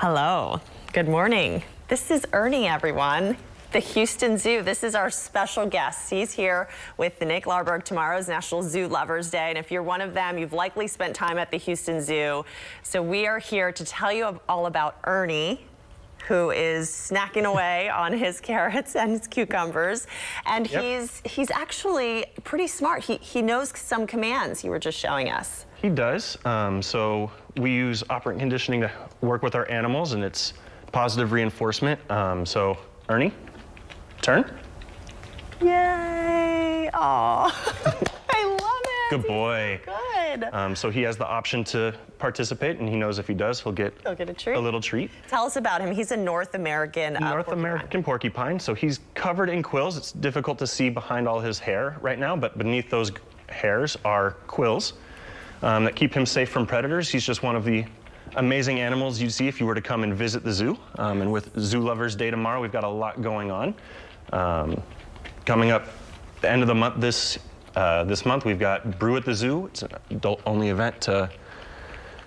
Hello. Good morning. This is Ernie, everyone. The Houston Zoo. This is our special guest. He's here with the Nick Larberg. Tomorrow's National Zoo Lovers Day. And if you're one of them, you've likely spent time at the Houston Zoo. So we are here to tell you all about Ernie who is snacking away on his carrots and his cucumbers. And yep. he's he's actually pretty smart. He, he knows some commands you were just showing us. He does. Um, so we use operant conditioning to work with our animals and it's positive reinforcement. Um, so Ernie, turn. Yay! Aw. I love it. Good boy. Good. Um, so he has the option to participate, and he knows if he does, he'll get, he'll get a treat. A little treat. Tell us about him. He's a North American uh, North porcupine. American porcupine. So he's covered in quills. It's difficult to see behind all his hair right now, but beneath those hairs are quills um, that keep him safe from predators. He's just one of the amazing animals you'd see if you were to come and visit the zoo. Um, and with Zoo Lovers Day tomorrow, we've got a lot going on. Um, coming up the end of the month this uh, this month we've got Brew at the Zoo. It's an adult-only event to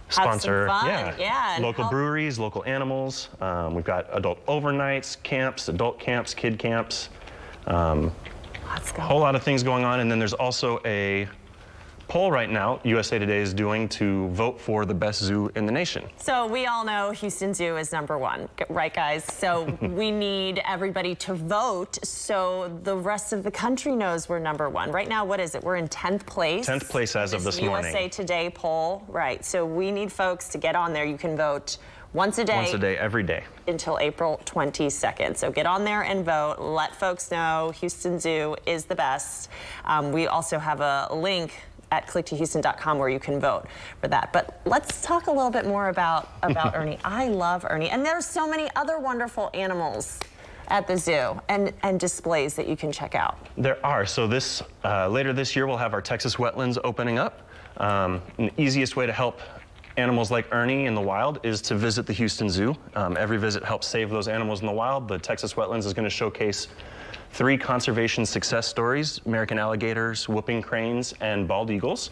sponsor yeah, yeah local breweries, local animals. Um, we've got adult overnights, camps, adult camps, kid camps. Um, a whole lot of things going on. And then there's also a poll right now USA Today is doing to vote for the best zoo in the nation. So we all know Houston Zoo is number one, right guys? So we need everybody to vote so the rest of the country knows we're number one. Right now, what is it? We're in 10th place. 10th place as of this USA morning. USA Today poll, right. So we need folks to get on there. You can vote once a day. Once a day, every day. Until April 22nd. So get on there and vote. Let folks know Houston Zoo is the best. Um, we also have a link at click2houston.com where you can vote for that. But let's talk a little bit more about, about Ernie. I love Ernie. And there's so many other wonderful animals at the zoo and, and displays that you can check out. There are. So this uh, later this year, we'll have our Texas wetlands opening up. Um, the easiest way to help animals like Ernie in the wild is to visit the Houston Zoo. Um, every visit helps save those animals in the wild. The Texas wetlands is going to showcase three conservation success stories, American alligators, whooping cranes, and bald eagles.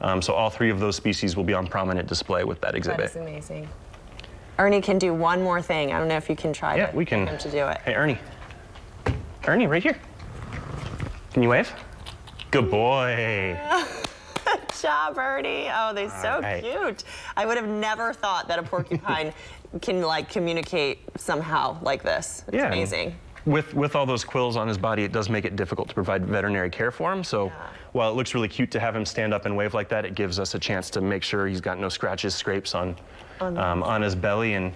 Um, so all three of those species will be on prominent display with that exhibit. That is amazing. Ernie can do one more thing. I don't know if you can try yeah, we can. him to do it. Hey, Ernie. Ernie, right here. Can you wave? Good boy. Good job, Ernie. Oh, they're all so right. cute. I would have never thought that a porcupine can like communicate somehow like this. It's yeah, amazing with with all those quills on his body, it does make it difficult to provide veterinary care for him. So yeah. while it looks really cute to have him stand up and wave like that, it gives us a chance to make sure he's got no scratches, scrapes on um, on his belly and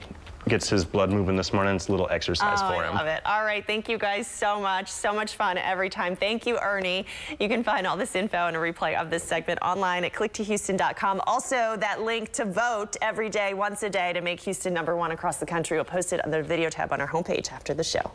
gets his blood moving this morning. It's a little exercise oh, for him. I love it. All right, thank you guys so much. So much fun every time. Thank you, Ernie. You can find all this info and a replay of this segment online at click2houston.com. Also, that link to vote every day, once a day, to make Houston number one across the country. We'll post it on the video tab on our homepage after the show.